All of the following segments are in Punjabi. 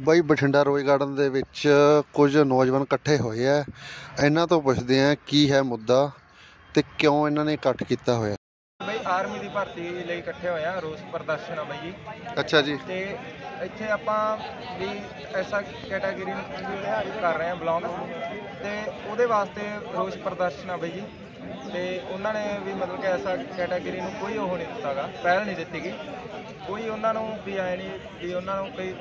ਬਾਈ ਬਠਿੰਡਾ ਰੋਜ਼ ਗਾਰਡਨ ਦੇ ਵਿੱਚ ਕੁਝ ਨੌਜਵਾਨ ਇਕੱਠੇ ਹੋਏ ਆ। ਇਹਨਾਂ ਤੋਂ ਪੁੱਛਦੇ ਆ ਕੀ ਹੈ ਮੁੱਦਾ ਤੇ ਕਿਉਂ ਇਹਨਾਂ ਨੇ ਇਕੱਠ ਕੀਤਾ ਹੋਇਆ। ਬਈ ਆਰਮੀ ਦੀ ਭਰਤੀ ਲਈ ਇਕੱਠੇ ਹੋਏ ਆ ਰੋਸ ਪ੍ਰਦਰਸ਼ਨ ਆ ਬਈ ਜੀ। ਅੱਛਾ ਜੀ। ਤੇ ਇੱਥੇ ਆਪਾਂ ਵੀ ਐਸਾ ਕੈਟਾਗਰੀ ਨੂੰ ਕਰ ਰਹੇ ਆ ਬਿਲੋਂਗ। ਤੇ ਉਹਦੇ ਵਾਸਤੇ ਰੋਸ ਪ੍ਰਦਰਸ਼ਨ ਆ ਬਈ ਜੀ। ਤੇ ਉਹਨਾਂ ਨੇ ਵੀ ਮਤਲਬ ਕਿ ਐਸਾ ਕੈਟਾਗਰੀ ਨੂੰ ਕੋਈ ਉਹ ਨਹੀਂ ਦਿੱਤਾਗਾ ਪਹਿਲ ਨਹੀਂ ਦਿੱਤੀ ਗਈ। ਕੋਈ ਉਹਨਾਂ ਨੂੰ ਵੀ ਐ ਨਹੀਂ ਵੀ ਉਹਨਾਂ ਨੂੰ ਕੋਈ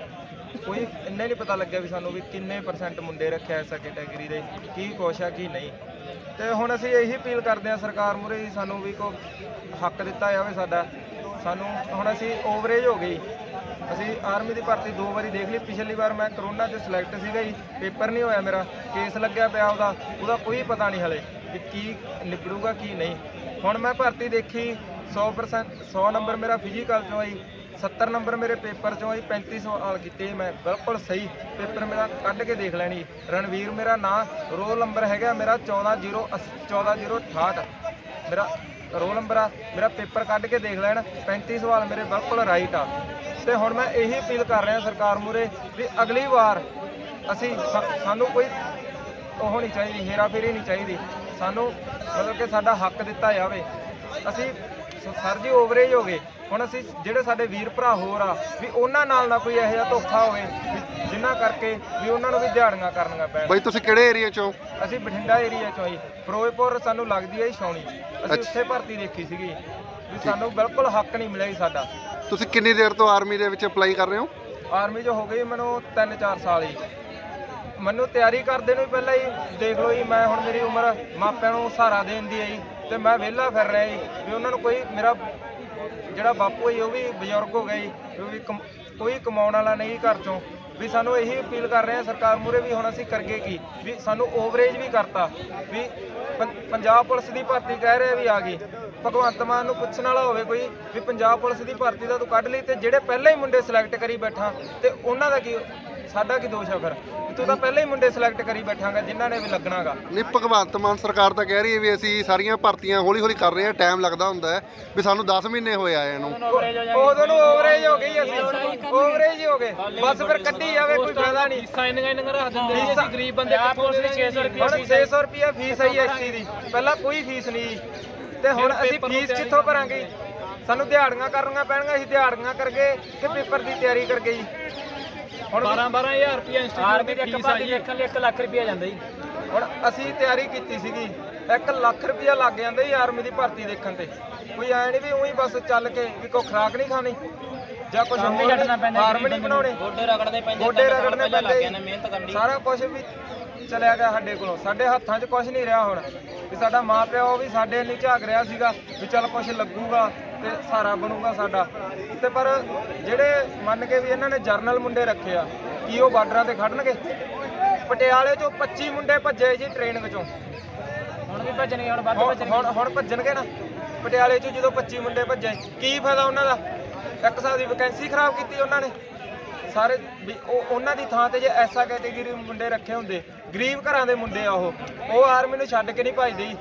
ਕੋਈ ਇੰਨਾ ਨਹੀਂ ਪਤਾ ਲੱਗਿਆ ਵੀ ਸਾਨੂੰ ਵੀ ਕਿੰਨੇ ਪਰਸੈਂਟ ਮੁੰਡੇ ਰੱਖਿਆ ਇਸ ਕੈਟਾਗਰੀ ਦੇ, ਕੀ ਕੁਛ ਆ, ਕੀ ਨਹੀਂ। ਤੇ ਹੁਣ ਅਸੀਂ ਇਹੀ ਅਪੀਲ ਕਰਦੇ ਹਾਂ ਸਰਕਾਰ ਮੂਹਰੇ ਸਾਨੂੰ ਵੀ ਕੋ ਹੱਕ ਦਿੱਤਾ ਜਾਵੇ ਸਾਡਾ। ਸਾਨੂੰ ਹੁਣ ਅਸੀਂ ਓਵਰੇਜ ਹੋ ਗਈ ਅਸੀਂ ਆਰਮੀ ਦੀ ਭਰਤੀ ਦੋ ਵਾਰੀ ਦੇਖ ਲਈ। ਪਿਛਲੀ ਵਾਰ ਮੈਂ ਕਰੋਨਾ 'ਚ ਸਿਲੈਕਟ ਸੀਗਾ ਜੀ, ਪੇਪਰ ਨਹੀਂ ਹੋਇਆ ਮੇਰਾ। ਕੇਸ ਲੱਗਿਆ ਪਿਆ ਉਹਦਾ ਉਹਦਾ ਕੋਈ ਪਤਾ ਨਹੀਂ ਹਲੇ ਕਿ ਕੀ ਨਿਕਲੂਗਾ ਕੀ ਨਹੀਂ। ਹੁਣ ਮੈਂ ਭਰਤੀ ਦੇਖੀ 100% 100 ਨੰਬਰ ਮੇਰਾ ਫਿਜ਼ੀਕਲ ਚੋਂ ਆਈ 70 ਨੰਬਰ ਮੇਰੇ ਪੇਪਰ ਚੋਂ ਜੀ 35 ਸਵਾਲ ਕੀਤੇ ਜੀ ਮੈਂ, ਬਿਲਕੁਲ ਸਹੀ। ਪੇਪਰ ਮੇਰਾ ਕੱਢ ਕੇ ਦੇਖ ਲੈਣੀ। ਰਣਵੀਰ ਮੇਰਾ ਨਾਂ, ਰੋਲ ਨੰਬਰ ਹੈਗਾ ਮੇਰਾ 140 14068 ਮੇਰਾ ਰੋਲ ਨੰਬਰ ਆ, ਮੇਰਾ ਪੇਪਰ ਕੱਢ ਕੇ ਦੇਖ ਲੈਣ 35 ਸਵਾਲ ਮੇਰੇ ਬਿਲਕੁਲ ਰਾਈਟ ਆ। ਤੇ ਹੁਣ ਮੈਂ ਇਹੀ ਅਪੀਲ ਕਰ ਰਿਹਾ ਸਰਕਾਰ ਮੂਰੇ ਵੀ ਅਗਲੀ ਵਾਰ ਅਸੀਂ ਸਾਨੂੰ ਕੋਈ ਉਹ ਨਹੀਂ ਚਾਹੀਦੀ, ਹੇਰਾਫੇਰੀ ਨਹੀਂ ਚਾਹੀਦੀ। ਸਾਨੂੰ ਮਤਲਬ ਕਿ ਸਾਡਾ ਹੱਕ ਦਿੱਤਾ ਜਾਵੇ। ਅਸੀਂ ਸਰ ਜੀ ਓਵਰੇਜ ਹੋ ਗਏ। ਹੁਣ ਅਸੀਂ ਜਿਹੜੇ ਸਾਡੇ ਵੀਰ ਭਰਾ ਹੋਰ ਆ ਵੀ ਉਹਨਾਂ ਨਾਲ ਨਾ ਕੋਈ ਇਹੋ ਜਿਹਾ ਧੋਖਾ ਹੋਵੇ ਵੀ ਜਿਨ੍ਹਾਂ ਕਰਕੇ ਵੀ ਉਹਨਾਂ ਨੂੰ ਵੀ ਦਿਹਾੜੀਆਂ ਕਰਨੀਆਂ ਪੈਣ। ਬਾਈ ਤੁਸੀਂ ਕਿਹੜੇ ਏਰੀਆ ਚੋਂ? ਅਸੀਂ ਬਠਿੰਡਾ ਏਰੀਆ ਚੋਂ ਜੀ। ਫਿਰੋਜ਼ਪੁਰ ਸਾਨੂੰ ਲੱਗਦੀ ਹੈ ਜੀ ਛਾਉਣੀ ਅਸੀਂ। ਉੱਥੇ ਭਰਤੀ ਦੇਖੀ ਸੀਗੀ। ਵੀ ਸਾਨੂੰ ਬਿਲਕੁਲ ਹੱਕ ਨਹੀਂ ਮਿਲਿਆ ਜੀ ਸਾਡਾ। ਤੁਸੀਂ ਕਿੰਨੀ ਦੇਰ ਤੋਂ ਆਰਮੀ ਦੇ ਵਿੱਚ ਅਪਲਾਈ ਕਰ ਰਹੇ ਹੋ? ਆਰਮੀ 'ਚ ਹੋ ਗਈ ਮੈਨੂੰ 3-4 ਸਾਲ ਹੀ ਮੈਨੂੰ ਤਿਆਰੀ ਕਰਦੇ ਨੂੰ ਪਹਿਲਾਂ ਹੀ ਦੇਖ ਲਓ ਜੀ ਮੈਂ ਹੁਣ ਮੇਰੀ ਉਮਰ ਮਾਪਿਆਂ ਨੂੰ ਸਹਾਰਾ ਦੇਣ ਦੀ ਹੈ ਜੀ। ਤੇ ਮੈਂ ਵਿਹਲਾ ਫਿਰ ਰਿਹਾ ਜੀ। ਵੀ ਉਹਨਾਂ ਨੂੰ ਕੋਈ ਮੇਰਾ ਜਿਹੜਾ ਬਾਪੂ ਜੀ, ਉਹ ਵੀ ਬਜ਼ੁਰਗ ਹੋ ਗਏ ਜੀ ਵੀ ਕਮ- ਕੋਈ ਕਮਾਉਣ ਵਾਲਾ ਨਹੀਂ ਘਰ ਚੋਂ। ਵੀ ਸਾਨੂੰ ਇਹੀ ਅਪੀਲ ਕਰ ਰਹੇ ਹਾਂ ਸਰਕਾਰ ਮੂਰੇ ਵੀ ਹੁਣ ਅਸੀਂ ਕਰਗੇ ਕੀ? ਵੀ ਸਾਨੂੰ ਓਵਰੇਜ ਵੀ ਕਰਤਾ। ਵੀ ਪੰ- ਪੰਜਾਬ ਪੁਲਿਸ ਦੀ ਭਰਤੀ ਕਹਿ ਰਹੇ ਵੀ ਆ ਗਈ। ਭਗਵੰਤ ਮਾਨ ਨੂੰ ਪੁੱਛਣ ਵਾਲਾ ਹੋਵੇ ਕੋਈ ਵੀ ਪੰਜਾਬ ਪੁਲਿਸ ਦੀ ਭਰਤੀ ਦਾ ਤੂੰ ਕੱਢ ਲਈ ਤੇ ਜਿਹੜੇ ਪਹਿਲਾਂ ਹੀ ਮੁੰਡੇ ਸਿਲੈਕਟ ਕਰੀ ਬੈਠਾ ਤੇ ਉਹਨਾਂ ਦਾ ਕੀ ਸਾਡਾ ਕੀ ਦੋਸ਼ ਆ ਫਿਰ? ਤੂੰ ਤਾਂ ਪਹਿਲਾਂ ਹੀ ਮੁੰਡੇ ਸਿਲੈਕਟ ਕਰੀ ਬੈਠਾਂਗਾ ਜਿਨ੍ਹਾਂ ਨੇ ਵੀ ਲੱਗਣਾਗਾ। ਨਹੀਂ ਭਗਵੰਤ ਮਾਨ ਸਰਕਾਰ ਤਾਂ ਕਹਿ ਰਹੀ ਹੈ ਵੀ ਅਸੀਂ ਸਾਰੀਆਂ ਭਰਤੀਆਂ ਹੌਲੀ ਹੌਲੀ ਕਰ ਰਹੇ ਹਾਂ ਟਾਈਮ ਲੱਗਦਾ ਹੁੰਦਾ ਹੈ ਵੀ ਸਾਨੂੰ 10 ਮਹੀਨੇ ਹੋਏ ਆਏ ਨੂੰ। ਉਦੋਂ ਨੂੰ ਓਵਰੇਜ ਹੋ ਗਈ ਅਸੀਂ। ਓਵਰੇਜ ਹੀ ਹੋ ਗਏ। ਬਸ ਫਿਰ ਕੱਢੀ ਜਾਵੇ ਕੋਈ ਫਾਇਦਾ ਨਹੀਂ। ਸਾਈਨਿੰਗ ਇਨਿੰਗ ਰੱਖ ਦਿੰਦੇ ਫੀਸ- ਅਸੀਂ ਗਰੀਬ ਬੰਦੇ ਕਿੱਥੋਂ ਅਸੀਂ 600 ਰੁਪਏ ਹੁਣ 600 ਰੁਪਿਆ ਫੀਸ ਆਈ ਐਸਸੀ ਦੀ। ਪਹਿਲਾਂ ਕੋਈ ਫੀਸ ਨਹੀਂ। ਤੇ ਹੁਣ ਅਸੀਂ ਫੀਸ ਕਿੱਥੋਂ ਭਰਾਂਗੇ? ਸਾਨੂੰ ਦਿਹਾੜੀਆਂ ਕਰਨੀਆਂ ਪੈਣਗੀਆਂ ਅਸੀਂ ਦਿਹਾੜੀਆਂ ਕਰਗੇ ਕਿ ਪੇਪਰ ਦੀ ਤਿਆਰੀ ਕਰਗੇ ਜੀ। ਹੁਣ 12 12000 ਰੁਪਏ ਇੰਸਟੀਟਿਊਟ ਦੀ ਫੀਸ ਆਈ ਦੇਖਣ ਲਈ 1 ਲੱਖ ਰੁਪਏ ਜਾਂਦਾ ਜੀ। ਹੁਣ ਅਸੀਂ ਤਿਆਰੀ ਕੀਤੀ ਸੀਗੀ 1 ਲੱਖ ਰੁਪਇਆ ਲੱਗ ਜਾਂਦਾ ਜੀ ਆਰਮੀ ਦੀ ਭਰਤੀ ਦੇਖਣ ਤੇ। ਕੋਈ ਐ ਨਹੀਂ ਵੀ ਉਹੀ ਬਸ ਚੱਲ ਕੇ ਵੀ ਕੋਈ ਖਰਾਕ ਨਹੀਂ ਖਾਣੀ ਜਾਂ ਕੁਝ ਕੰਮ ਵੀ ਹੋਰ ਛੱਡਣਾ ਪੈਂਦਾ ਫਾਰਮ ਨਹੀਂ ਬਣਾਉਣੇ। ਗੋਡੇ ਰਗੜਦੇ ਪੈਂਦੇ ਗੋਡੇ ਤਿੰਨ ਸਾਲ ਰਗੜਨੇ ਪਹਿਲਾਂ ਲੱਗ ਪੈਂਦੇ ਗਿਆ ਨਾ ਮਿਹਨਤ ਕਰਨੀ। ਸਾਰਾ ਕੁਝ ਵੀ ਚਲਿਆ ਗਿਆ ਸਾਡੇ ਕੋਲੋਂ। ਸਾਡੇ ਹੱਥਾਂ 'ਚ ਕੁਝ ਨਹੀਂ ਰਿਹਾ ਹੁਣ। ਵੀ ਸਾਡਾ ਮਾਂ ਪਿਓ ਵੀ ਸਾਡੇ ਨਹੀਂ ਝਾਕ ਰਿਹਾ ਸੀਗਾ ਵੀ ਚੱਲ ਕੁਝ ਲੱਗੂਗਾ। ਤੇ ਸਾਰਾ ਬਣੂਗਾ ਸਾਡਾ। ਤੇ ਪਰ ਜਿਹੜੇ ਮੰਨ ਕੇ ਵੀ ਇਹਨਾਂ ਨੇ ਜਰਨਲ ਮੁੰਡੇ ਰੱਖੇ ਆ ਕੀ ਉਹ ਬਾਰਡਰਾਂ ਤੇ ਖੜਨਗੇ? ਪਟਿਆਲੇ 'ਚੋਂ 25 ਮੁੰਡੇ ਭੱਜੇ ਜੀ ਟ੍ਰੇਨਿੰਗ 'ਚੋਂ ਹੁਣ ਵੀ ਭੱਜਣਗੇ ਹੁਣ ਵੱਧ ਭੱਜਣਗੇ। ਹੁਣ ਹੁਣ ਭੱਜਣਗੇ ਨਾ। ਪਟਿਆਲੇ 'ਚ ਜਦੋਂ 25 ਮੁੰਡੇ ਭੱਜੇ ਕੀ ਫਾਇਦਾ ਉਹਨਾਂ ਦਾ? ਇੱਕ ਸਾਲ ਦੀ ਵੈਕੈਂਸੀ ਖਰਾਬ ਕੀਤੀ ਉਹਨਾਂ ਨੇ। ਸਾਰੇ ਉਹਨਾਂ ਦੀ ਥਾਂ ਤੇ ਜੇ ਐਸਾ ਕੈਟੇਗਰੀ ਮੁੰਡੇ ਰੱਖੇ ਹੁੰਦੇ ਗਰੀਬ ਘਰਾਂ ਦੇ ਮੁੰਡੇ ਆ ਉਹ। ਉਹ ਆਰਮੀ ਨੂੰ ਛੱਡ ਕੇ ਨਹੀਂ ਭੱਜਦੇ ਜੀ।